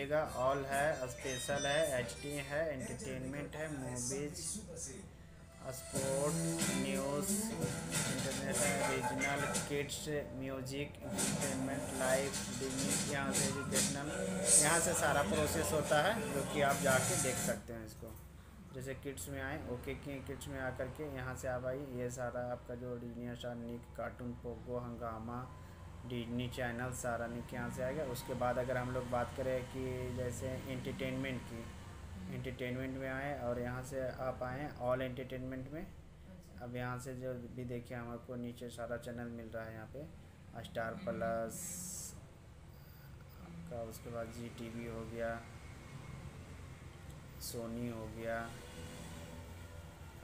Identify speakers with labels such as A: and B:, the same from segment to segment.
A: आइएगा ऑल है स्पेशल है एच है एंटरटेनमेंट है मूवीज़ स्पोर्ट न्यूज़ इंटरनेट है regional kids music entertainment live business यहाँ से एजुकेशनल यहाँ से सारा प्रोसेस होता है, जो कि आप जाके देख सकते हैं इसको। जैसे किड्स में आए ओके किए किड्स में आकर के यहाँ से आप आई ये सारा आपका जो Disney Star Nick cartoon Pogo, Hungama Disney channel सारा निक यहाँ से आएगा? उसके बाद अगर हम लोग बात करें कि जैसे इंटरटेनमेंट की इंटरटेनमेंट में आए और यहाँ से आप आए ऑल इंटरटेनमेंट में अब यहाँ से जो भी देखिए हमको नीचे सारा चैनल मिल रहा है यहाँ पे। स्टार प्लस आपका उसके बाद जी टी हो गया सोनी हो गया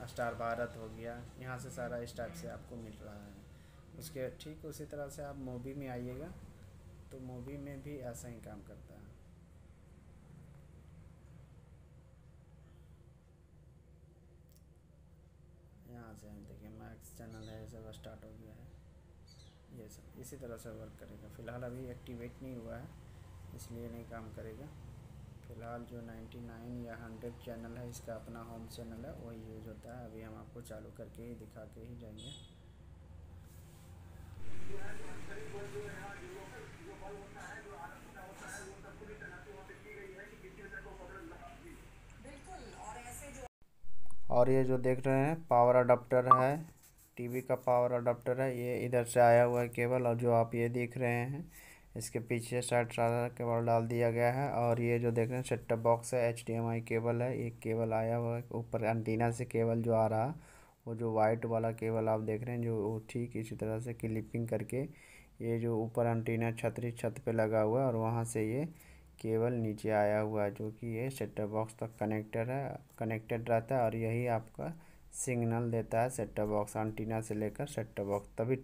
A: स्टार भारत हो गया। यहाँ से सारा इस टाइप से आपको मिल रहा है। उसके ठीक उसी तरह से आप मोबी में आइएगा तो मोबी में भी ऐसा ही काम करता है। यहाँ से हम देखिए मैक्स चैनल है सब स्टार्ट हो गया है। ये सब, इसी तरह से वर्क करेगा। फ़िलहाल अभी एक्टिवेट नहीं हुआ है, इसलिए नहीं काम करेगा। फ़िलहाल जो 99 या 100 चैनल है, इसका अपना होम चैनल है, वही यूज़ होता है। अभी हम आपको चालू करके ही, दिखा के ही जाएँगे। और ये जो देख रहे हैं पावर अडाप्टर है। टीवी का पावर अडाप्टर है। ये इधर से आया हुआ है केबल और जो आप ये देख रहे हैं, इसके पीछे साइड सारा केबल डाल दिया गया है और ये जो देख रहे हैं सेटअप बॉक्स है HDMI केबल है। एक केबल आया हुआ है, ऊपर एंटीना से केबल जो आ रहा, वो जो वाइट वाला केबल आप देख रहे हैं, जो वो ठीक इसी तरह से क्लिपिंग करके, ये जो ऊपर एंटीना छतरी छत पे लगा हुआ है और वहाँ से ये केबल नीचे आया हुआ है, जो कि ये सेटअप बॉक्स तक कनेक्टेड है कनेक्टेड रहता है और यही आपका सिग्नल देता है सेटअप बॉक्स एंटीना से लेकर सेटअप बॉक्स तभी